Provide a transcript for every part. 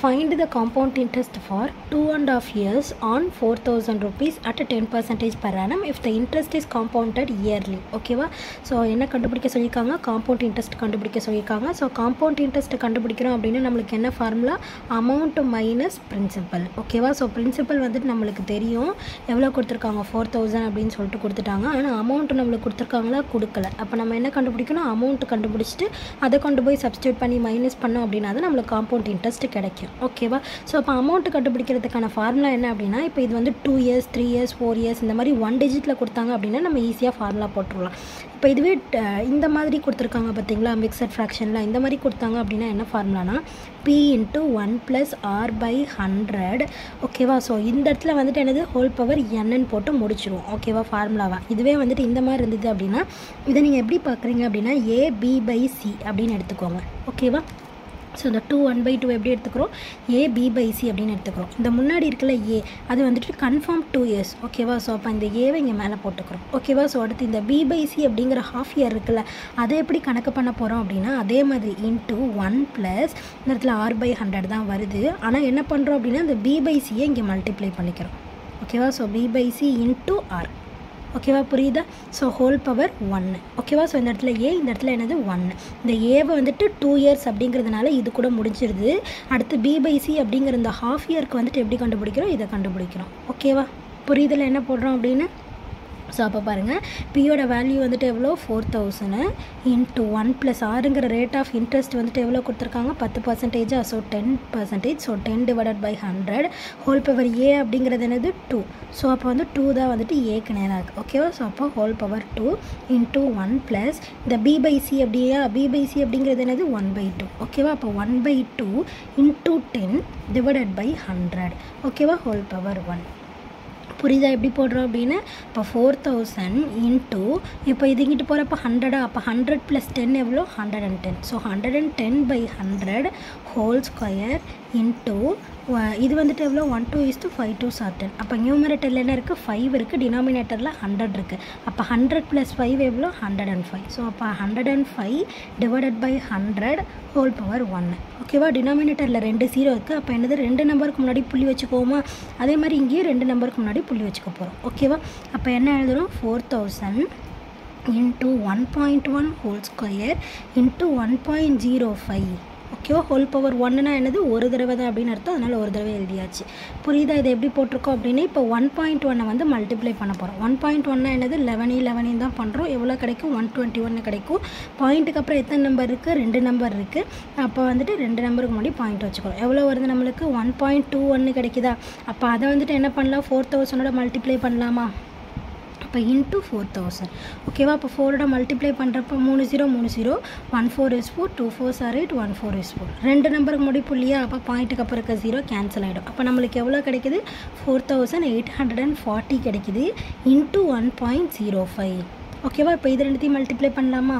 Find the compound interest for two and half years on four thousand rupees at ten percentage per annum if the interest is compounded yearly. ஓகேவா so என்ன கண்டுபிடிக்க சொல்லியிருக்காங்க? Compound interest கண்டுபிடிக்க சொல்லியிருக்காங்க. So compound interest கண்டுபிடிக்கிறோம் அப்படின்னு நம்மளுக்கு என்ன ஃபார்முலா அமௌண்ட் மைனஸ் பிரின்சிபல் ஓகேவா ஸோ பிரின்சிபல் வந்துட்டு நம்மளுக்கு தெரியும். எவ்வளோ கொடுத்துருக்காங்க? ஃபோர் தௌசண்ட் அப்படின்னு சொல்லிட்டு கொடுத்துட்டாங்க. ஆனால் அமௌண்ட் நம்மளுக்கு கொடுத்துருக்காங்களா? கொடுக்கல. அப்போ நம்ம என்ன கண்டுபிடிக்கணும்? அமௌண்ட் கண்டுபிடிச்சிட்டு அதை கொண்டு போய் சப்ஸ்டியூட் பண்ணி மைனஸ் பண்ணோம் அப்படின்னா தான் நம்மளுக்கு காம்பவுண்ட் இன்ட்ரெஸ்ட் கிடைக்கும். ஓகேவா? ஸோ இப்போ அமௌண்ட்டு கண்டுபிடிக்கிறதுக்கான ஃபார்முலா என்ன அப்படின்னா இப்போ இது வந்து two years three years four years இந்த மாதிரி ஒன் டிஜிட்டில் கொடுத்தாங்க அப்படின்னா நம்ம ஈஸியாக ஃபார்முலா போட்டுடலாம். இப்போ இதுவே இந்த மாதிரி கொடுத்துருக்காங்க பார்த்தீங்களா மிக்சட் ஃப்ராக்ஷனில் இந்த மாதிரி கொடுத்தாங்க அப்படின்னா என்ன ஃபார்முலானா P into one plus R by hundred ஓகேவா? ஸோ இந்த இடத்துல வந்துட்டு என்னது? ஹோல் பவர் என்னன்னு போட்டு முடிச்சிருவோம். ஓகேவா ஃபார்முலாவா இதுவே வந்துட்டு இந்த மாதிரி இருந்தது அப்படின்னா இதை நீங்கள் எப்படி பார்க்குறீங்க அப்படின்னா ஏ பி பை சி அப்படின்னு எடுத்துக்கோங்க. ஓகேவா? ஸோ இந்த டூ ஒன் பை டூ எப்படி எடுத்துக்கிறோம்? ஏ பி பை சி அப்படின்னு எடுத்துக்கிறோம். இந்த முன்னாடி இருக்கல ஏ அது வந்துட்டு கன்ஃபார்ம் டூ இயர்ஸ் ஓகேவா ஸோ அப்போ இந்த ஏவை இங்கே மேலே போட்டுக்கிறோம். ஓகேவா ஸோ அடுத்து இந்த பி பை சி அப்படிங்கிற ஹாஃப் இயர் இருக்குல்ல அதை எப்படி கணக்கு பண்ண போகிறோம் அப்படின்னா அதே மாதிரி இன்ட்டு ஒன் ப்ளஸ் இந்த இடத்துல ஆர் பை ஹண்ட்ரட் தான் வருது. ஆனால் என்ன பண்ணுறோம் அப்படின்னா இந்த பி பை சியை இங்கே மல்டிப்ளை பண்ணிக்கிறோம். ஓகேவா so B by C into R ஓகேவா புரியுதா? ஸோ ஹோல் பவர் ஒன்று ஓகேவா ஸோ இந்த இடத்துல ஏ இந்த இடத்துல என்னது? ஒன்று இந்த ஏவை வந்துட்டு டூ இயர்ஸ் அப்படிங்கிறதுனால இது கூட முடிஞ்சிருது. அடுத்து பி பை சி அப்படிங்கிற இந்த ஹாஃப் இயர்க்கு வந்துட்டு எப்படி கண்டுபிடிக்கிறோம்? இதை கண்டுபிடிக்கிறோம். ஓகேவா புரியுதில் என்ன போடுறோம் அப்படின்னு? ஸோ அப்போ பாருங்கள் பியோட வேல்யூ வந்துட்டு எவ்வளோ? Four thousand into one plus ஆறுங்கிற rate of interest வந்துட்டு எவ்வளோ கொடுத்துருக்காங்க? பத்து பர்சன்டேஜாக so ten percentage so ten divided by hundred whole power A அப்படிங்கிறது என்னது? டூ ஸோ அப்போ வந்து டூ தான் வந்துட்டு ஏக்கு நேராக இருக்குது ஓகேவா ஸோ அப்போ whole power two into one plus இந்த பி பை சி அப்படியா? பி பை சி அப்படிங்கிறது என்னது? ஒன் பை டூ ஓகேவா அப்போ one by two into ten divided by hundred ஓகேவா ஹோல் பவர் ஒன் புரியுதா எப்படி போடுறோம் அப்படின்னு? இப்போ ஃபோர் தௌசண்ட் இன்ட்டு இப்போ இதுங்கிட்டு போகிறப்ப ஹண்ட்ரடா அப்போ ஹண்ட்ரட் ப்ளஸ் டென் எவ்வளோ? Hundred and ten so hundred and ten by hundred whole square into இது வந்துட்டு எவ்வளோ? One two is two five two are ten அப்போ நியூமரேட்டரில் என்ன இருக்குது ஃபைவ் இருக்குது டினாமினேட்டரில் ஹண்ட்ரட் இருக்குது அப்போ ஹண்ட்ரட் ப்ளஸ் ஃபைவ் எவ்வளோ? ஹண்ட்ரட் அண்ட் ஃபைவ் ஸோ அப்போ hundred and five divided by hundred whole power ஒன்று ஓகேவா டினாமினேட்டரில் ரெண்டு ஜீரோ இருக்குது அப்போ என்னது? ரெண்டு நம்பருக்கு முன்னாடி புள்ளி வச்சுக்கோமா அதே மாதிரி இங்கேயும் ரெண்டு நம்பருக்கு முன்னாடி புள்ளி வச்சுக்க போகிறோம் ஓகேவா அப்போ என்ன எழுதுறோம்? Four thousand into one point one whole square into one point zero five ஓகேவா ஹோல் பவர் ஒன்றுனா என்னது? ஒரு தடவை தான் அப்படின்னு அர்த்தம். அதனால் ஒரு தடவை எழுதியாச்சு. புரியுதா? இதை எப்படி போட்டிருக்கோம் அப்படின்னு இப்போ ஒன் பாயிண்ட் ஒன்னை வந்து மல்டிப்ளை பண்ண போகிறோம் ஒன் பாயிண்ட் ஒன்னா என்னது? லெவனி லெவனின் தான் பண்ணுறோம் எவ்வளோ கிடைக்கும்? ஒன் டுவெண்ட்டி ஒன்று கிடைக்கும் பாயிண்ட்டுக்கு அப்புறம் எத்தனை நம்பர் இருக்குது ரெண்டு நம்பர் இருக்குது அப்போ வந்துட்டு ரெண்டு நம்பருக்கு முன்னாடி பாயிண்ட் வச்சுக்கிறோம் எவ்வளோ வருது நம்மளுக்கு? ஒன் பாயிண்ட் டூ ஒன்று கிடைக்குதா? அப்போ அதை வந்துட்டு என்ன பண்ணலாம்? ஃபோர் தௌசண்டோட மல்டிப்ளை பண்ணலாமா? அப்போ இன்ட்டு ஃபோர் தௌசண்ட் ஓகேவா அப்போ ஃபோரோட மல்டிப்ளை பண்ணுறப்ப மூணு ஜீரோ மூணு zero one four is four two four sir eight one four is four ரெண்டு நம்பருக்கு முடிப்பு இல்லையா? அப்போ பாயிண்ட்டுக்கு அப்புறம் இருக்க ஜீரோ கேன்சல் ஆகிடும் அப்போ நம்மளுக்கு எவ்வளோ கிடைக்குது? Four thousand eight hundred and forty கிடைக்குது into one point zero five ஓகேவா இப்போ இது ரெண்டுத்தையும் மல்டிப்ளை பண்ணலாமா?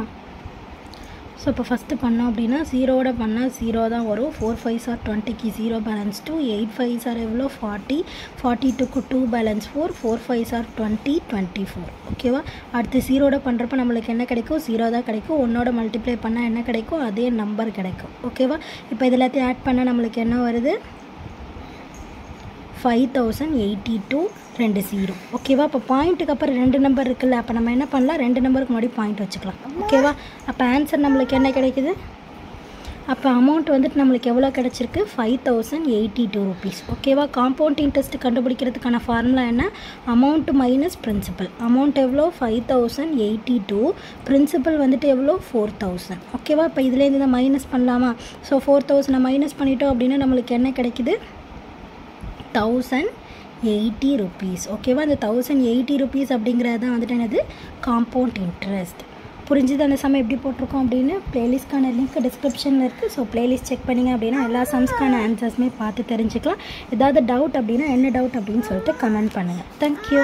ஸோ இப்போ ஃபஸ்ட்டு பண்ணோம் அப்படின்னா ஜீரோவோட பண்ணால் ஜீரோ தான் வரும். ஃபோர் ஃபைவ் சார் டுவெண்ட்டிக்கு zero balance two eight five sir எவ்வளோ? ஃபார்ட்டி ஃபார்ட்டி டூக்கு two balance four four five sir twenty twenty four ஓகேவா அடுத்து ஜீரோட பண்ணுறப்ப நம்மளுக்கு என்ன கிடைக்கும்? ஜீரோ தான் கிடைக்கும். ஒன்னோட மல்டிப்ளை பண்ணால் என்ன கிடைக்கும்? அதே நம்பர் கிடைக்கும். ஓகேவா இப்போ இது எல்லாத்தையும் ஆட் பண்ணால் நம்மளுக்கு என்ன வருது? ஃபைவ் தௌசண்ட் எயிட்டி டூ ரெண்டு ஜீரோ ஓகேவா அப்போ பாயிண்ட்டுக்கு அப்புறம் ரெண்டு நம்பர் இருக்குல்ல அப்போ நம்ம என்ன பண்ணலாம்? ரெண்டு நம்பருக்கு முன்னாடி பாயிண்ட் வச்சுக்கலாம். ஓகேவா அப்போ ஆன்சர் நம்மளுக்கு என்ன கிடைக்குது? அப்போ அமௌண்ட் வந்துட்டு நம்மளுக்கு எவ்வளோ கிடச்சிருக்கு? Five thousand eighty two rupees ஓகேவா காம்பவுண்ட் இன்ட்ரெஸ்ட் கண்டுபிடிக்கிறதுக்கான ஃபார்முலா என்ன? அமௌண்ட் மைனஸ் பிரின்சிபல் அமௌண்ட் எவ்வளோ? Five thousand eighty two principal வந்துட்டு எவ்வளோ? ஃபோர் தௌசண்ட் ஓகேவா இப்போ இதுலேருந்து இதை மைனஸ் பண்ணலாமா? ஸோ ஃபோர் தௌசண்டை மைனஸ் பண்ணிட்டோம் அப்படின்னா நம்மளுக்கு என்ன கிடைக்குது? தௌசண்ட் எயிட்டி ருபீஸ் ஓகேவா அந்த தௌசண்ட் எயிட்டி ருபீஸ் அப்படிங்கிறது தான் வந்துட்டு என்னது? காம்பவுண்ட் இன்ட்ரெஸ்ட் புரிஞ்சுது? அந்த சம் எப்படி போட்டிருக்கோம் அப்படின்னு ப்ளேலிஸ்ட்கான லிங்க் டிஸ்கிரிப்ஷனில் இருக்குது ஸோ ப்ளேலிஸ்ட் செக் பண்ணிங்க அப்படின்னா எல்லா சம்ஸ்க்கான ஆன்சர்ஸுமே பார்த்து தெரிஞ்சுக்கலாம். ஏதாவது டவுட் அப்படின்னா என்ன டவுட் அப்படின்னு சொல்லிட்டு கமெண்ட் பண்ணுங்கள் தேங்க்யூ